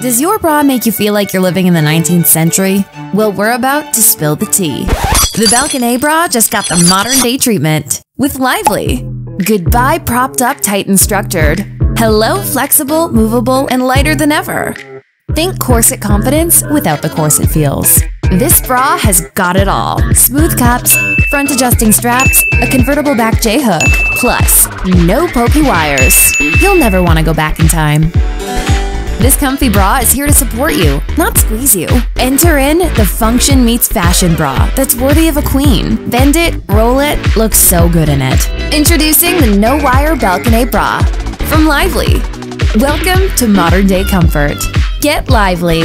Does your bra make you feel like you're living in the 19th century? Well, we're about to spill the tea. The Balconette bra just got the modern day treatment with Lively. Goodbye propped up, tight and structured. Hello, flexible, movable, and lighter than ever. Think corset confidence without the corset feels. This bra has got it all. Smooth cups, front adjusting straps, a convertible back J-hook, plus no pokey wires. You'll never want to go back in time. This comfy bra is here to support you, not squeeze you. Enter in the function meets fashion bra that's worthy of a queen. Bend it, roll it, look so good in it. Introducing the No Wire Balconette Bra from Lively. Welcome to modern day comfort. Get lively.